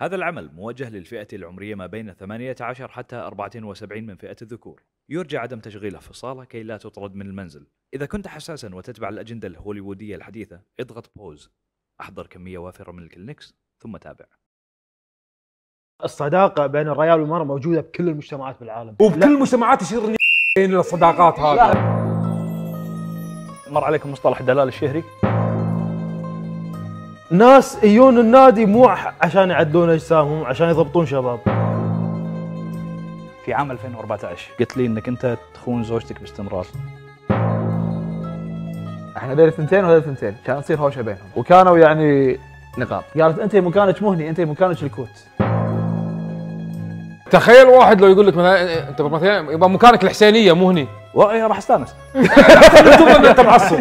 هذا العمل موجه للفئة العمرية ما بين 18 حتى 74 من فئة الذكور. يرجى عدم تشغيله في الصالة كي لا تطرد من المنزل. إذا كنت حساسا وتتبع الأجندة الهوليوودية الحديثة اضغط pause أحضر كمية وافرة من الكلينكس ثم تابع. الصداقة بين الرجال والمراه موجودة بكل المجتمعات بالعالم. وبكل المجتمعات يصير بين الصداقات هذه. مر عليكم مصطلح دلال الشهري؟ ناس يجون النادي مو عشان يعدلون أجسامهم عشان يضبطون شباب. في عام 2014 قلت لي إنك أنت تخون زوجتك باستمرار. إحنا بين الثنتين وهذول الثنتين كان تصير هوشة بينهم. وكانوا يعني نقاط. قالت انت مكانك مهني انت مكانك الكوت. تخيل واحد لو يقول لك مثلا أنت مثلا يبقى مكانك الحسينية مو هني راح أستانس. أنت معصب.